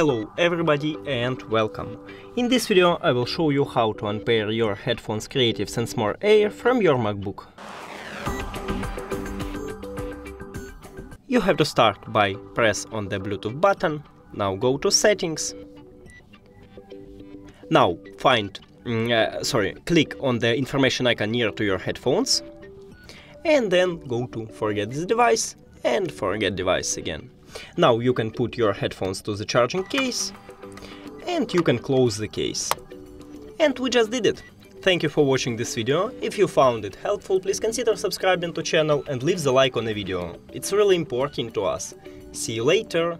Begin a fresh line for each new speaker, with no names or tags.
Hello everybody and welcome. In this video I will show you how to unpair your headphones Creative SenseMore Air from your MacBook. You have to start by press on the Bluetooth button, now go to settings. Now find, mm, uh, sorry, click on the information icon near to your headphones and then go to forget this device and forget device again. Now you can put your headphones to the charging case and you can close the case. And we just did it. Thank you for watching this video. If you found it helpful, please consider subscribing to channel and leave the like on the video. It's really important to us. See you later!